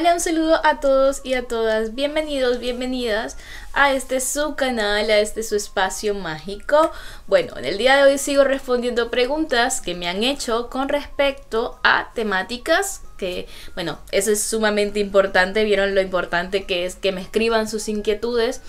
Hola, un saludo a todos y a todas. Bienvenidos, bienvenidas a este su canal, a este su espacio mágico. Bueno, en el día de hoy sigo respondiendo preguntas que me han hecho con respecto a temáticas que, bueno, eso es sumamente importante. Vieron lo importante que es que me escriban sus inquietudes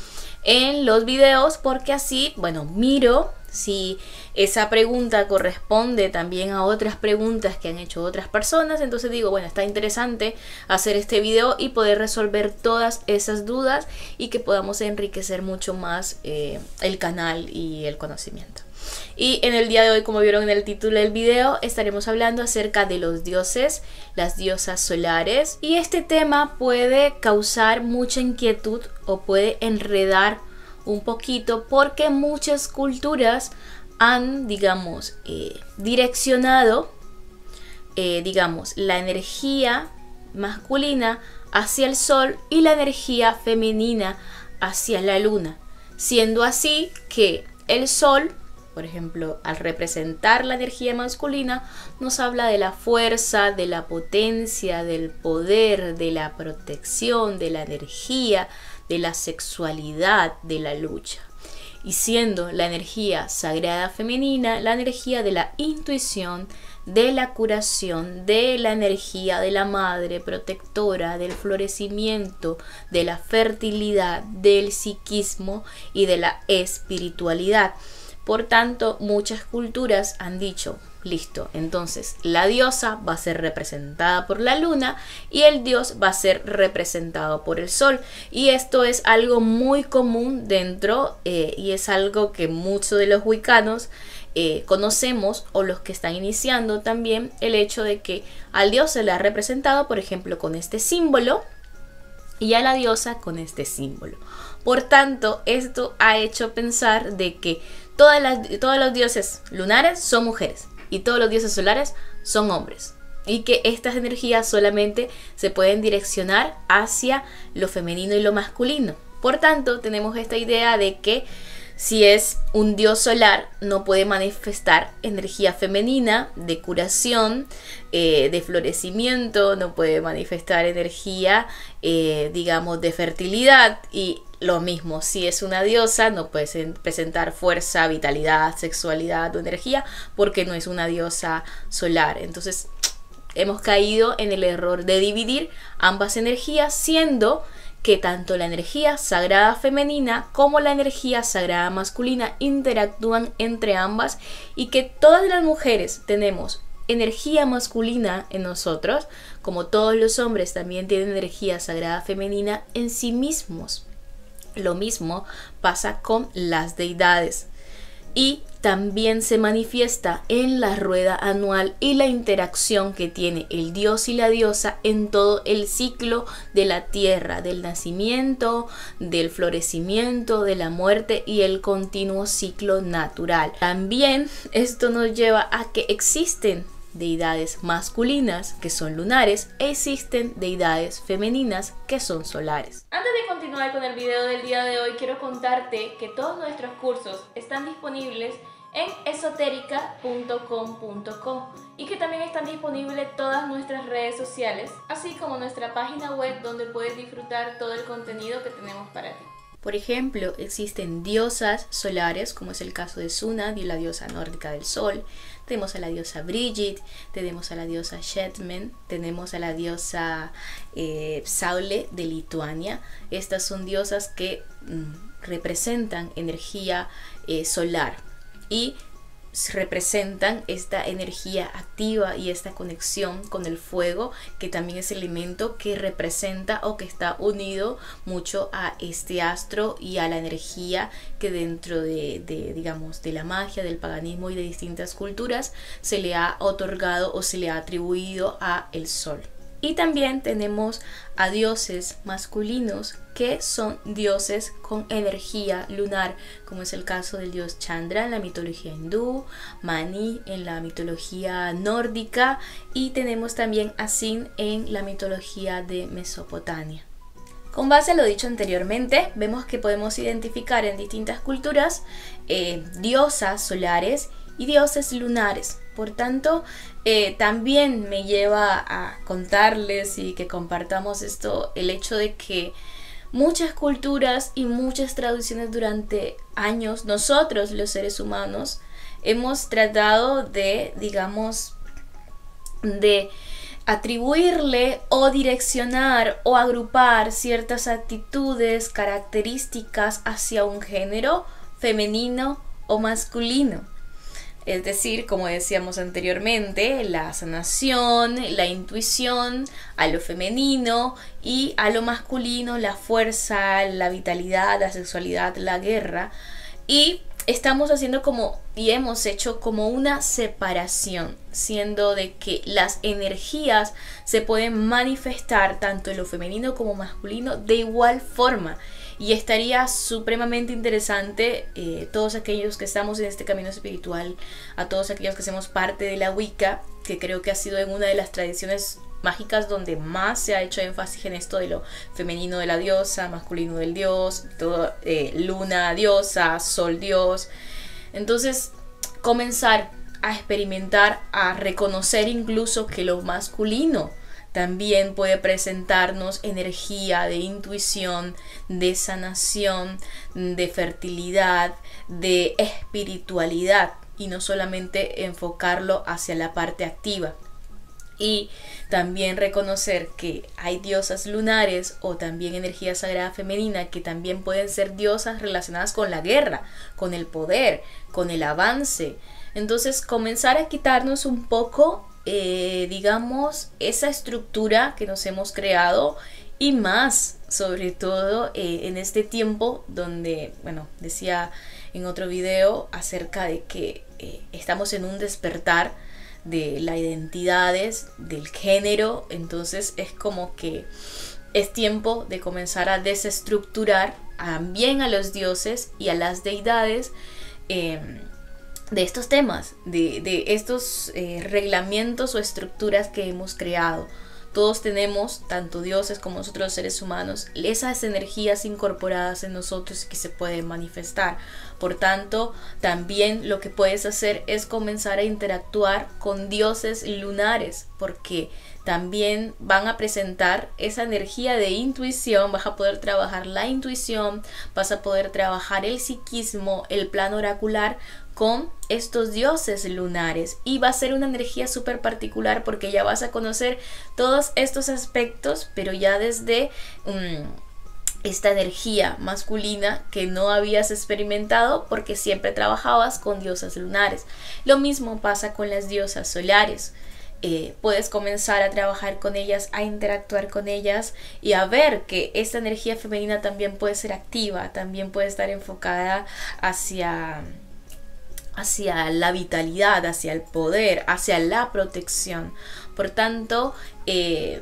en los videos porque así, bueno, miro si esa pregunta corresponde también a otras preguntas que han hecho otras personas, entonces digo, bueno, está interesante hacer este video y poder resolver todas esas dudas y que podamos enriquecer mucho más eh, el canal y el conocimiento. Y en el día de hoy, como vieron en el título del video, estaremos hablando acerca de los dioses, las diosas solares. Y este tema puede causar mucha inquietud o puede enredar un poquito porque muchas culturas han, digamos, eh, direccionado, eh, digamos, la energía masculina hacia el sol y la energía femenina hacia la luna, siendo así que el sol, por ejemplo, al representar la energía masculina, nos habla de la fuerza, de la potencia, del poder, de la protección, de la energía, de la sexualidad, de la lucha. Y siendo la energía sagrada femenina, la energía de la intuición, de la curación, de la energía de la madre protectora, del florecimiento, de la fertilidad, del psiquismo y de la espiritualidad. Por tanto, muchas culturas han dicho, listo, entonces la diosa va a ser representada por la luna y el dios va a ser representado por el sol. Y esto es algo muy común dentro eh, y es algo que muchos de los huicanos eh, conocemos o los que están iniciando también el hecho de que al dios se le ha representado, por ejemplo, con este símbolo y a la diosa con este símbolo. Por tanto, esto ha hecho pensar de que todas todos los dioses lunares son mujeres y todos los dioses solares son hombres. Y que estas energías solamente se pueden direccionar hacia lo femenino y lo masculino. Por tanto, tenemos esta idea de que si es un dios solar, no puede manifestar energía femenina de curación, eh, de florecimiento, no puede manifestar energía, eh, digamos, de fertilidad y lo mismo, si es una diosa, no puede presentar fuerza, vitalidad, sexualidad o energía, porque no es una diosa solar. Entonces, hemos caído en el error de dividir ambas energías, siendo que tanto la energía sagrada femenina como la energía sagrada masculina interactúan entre ambas y que todas las mujeres tenemos energía masculina en nosotros, como todos los hombres también tienen energía sagrada femenina en sí mismos. Lo mismo pasa con las deidades y también se manifiesta en la rueda anual y la interacción que tiene el dios y la diosa en todo el ciclo de la tierra, del nacimiento, del florecimiento, de la muerte y el continuo ciclo natural. También esto nos lleva a que existen deidades masculinas que son lunares e existen deidades femeninas que son solares. Antes de continuar con el video del día de hoy quiero contarte que todos nuestros cursos están disponibles en esotérica.com.co y que también están disponibles todas nuestras redes sociales, así como nuestra página web donde puedes disfrutar todo el contenido que tenemos para ti. Por ejemplo, existen diosas solares, como es el caso de Suna, la diosa nórdica del sol. Tenemos a la diosa Brigitte, tenemos a la diosa Shetmen, tenemos a la diosa eh, Saule de Lituania. Estas son diosas que mm, representan energía eh, solar y representan esta energía activa y esta conexión con el fuego que también es el elemento que representa o que está unido mucho a este astro y a la energía que dentro de, de digamos de la magia del paganismo y de distintas culturas se le ha otorgado o se le ha atribuido a el sol y también tenemos a dioses masculinos que son dioses con energía lunar, como es el caso del dios Chandra en la mitología hindú, Mani en la mitología nórdica y tenemos también a Sin en la mitología de Mesopotamia. Con base a lo dicho anteriormente, vemos que podemos identificar en distintas culturas eh, diosas solares y dioses lunares. Por tanto, eh, también me lleva a contarles y que compartamos esto, el hecho de que muchas culturas y muchas tradiciones durante años, nosotros los seres humanos, hemos tratado de, digamos, de atribuirle o direccionar o agrupar ciertas actitudes, características hacia un género femenino o masculino. Es decir, como decíamos anteriormente, la sanación, la intuición, a lo femenino y a lo masculino, la fuerza, la vitalidad, la sexualidad, la guerra. Y estamos haciendo como y hemos hecho como una separación, siendo de que las energías se pueden manifestar tanto en lo femenino como masculino de igual forma. Y estaría supremamente interesante eh, todos aquellos que estamos en este camino espiritual, a todos aquellos que hacemos parte de la Wicca, que creo que ha sido en una de las tradiciones mágicas donde más se ha hecho énfasis en esto de lo femenino de la diosa, masculino del dios, todo, eh, luna diosa, sol dios. Entonces, comenzar a experimentar, a reconocer incluso que lo masculino también puede presentarnos energía de intuición, de sanación, de fertilidad, de espiritualidad y no solamente enfocarlo hacia la parte activa. Y también reconocer que hay diosas lunares o también energía sagrada femenina que también pueden ser diosas relacionadas con la guerra, con el poder, con el avance. Entonces comenzar a quitarnos un poco eh, digamos, esa estructura que nos hemos creado y más, sobre todo eh, en este tiempo donde, bueno, decía en otro video acerca de que eh, estamos en un despertar de las identidades, del género, entonces es como que es tiempo de comenzar a desestructurar también a los dioses y a las deidades de estos temas, de, estos eh, reglamentos o estructuras que hemos creado. Todos tenemos, tanto dioses como nosotros seres humanos, esas energías incorporadas en nosotros que se pueden manifestar. Por tanto, también lo que puedes hacer es comenzar a interactuar con dioses lunares, porque también van a presentar esa energía de intuición, vas a poder trabajar la intuición, vas a poder trabajar el psiquismo, el plan oracular, con estos dioses lunares. Y va a ser una energía súper particular porque ya vas a conocer todos estos aspectos pero ya desde mm, esta energía masculina que no habías experimentado porque siempre trabajabas con diosas lunares. Lo mismo pasa con las diosas solares. Eh, puedes comenzar a trabajar con ellas, a interactuar con ellas y a ver que esta energía femenina también puede ser activa, también puede estar enfocada hacia hacia la vitalidad, hacia el poder, hacia la protección. Por tanto, eh,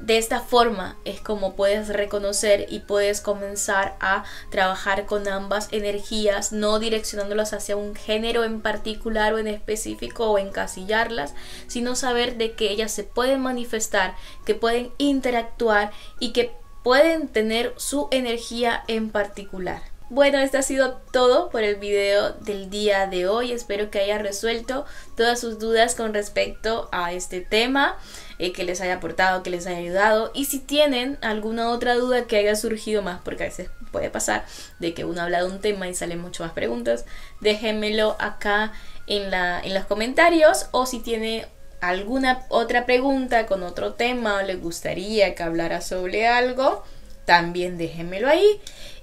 de esta forma es como puedes reconocer y puedes comenzar a trabajar con ambas energías, no direccionándolas hacia un género en particular o en específico o encasillarlas, sino saber de que ellas se pueden manifestar, que pueden interactuar y que pueden tener su energía en particular. Bueno, esto ha sido todo por el video del día de hoy. Espero que haya resuelto todas sus dudas con respecto a este tema, eh, que les haya aportado, que les haya ayudado. Y si tienen alguna otra duda que haya surgido más, porque a veces puede pasar de que uno habla de un tema y salen mucho más preguntas, déjenmelo acá en, la, en los comentarios o si tiene alguna otra pregunta con otro tema o les gustaría que hablara sobre algo, también déjenmelo ahí.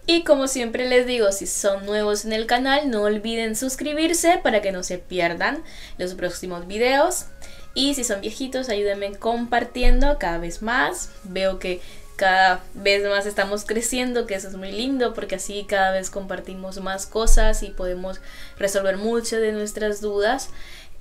Y como siempre les digo, si son nuevos en el canal, no olviden suscribirse para que no se pierdan los próximos videos. Y si son viejitos, ayúdenme compartiendo cada vez más. Veo que cada vez más estamos creciendo, que eso es muy lindo porque así cada vez compartimos más cosas y podemos resolver muchas de nuestras dudas.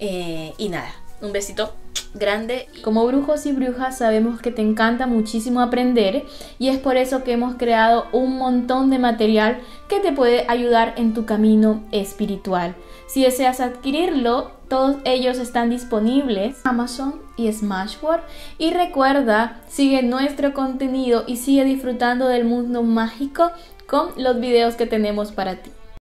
Eh, y nada, un besito grande. Como brujos y brujas sabemos que te encanta muchísimo aprender y es por eso que hemos creado un montón de material que te puede ayudar en tu camino espiritual. Si deseas adquirirlo, todos ellos están disponibles en Amazon y Smashword. Y recuerda, sigue nuestro contenido y sigue disfrutando del mundo mágico con los videos que tenemos para ti.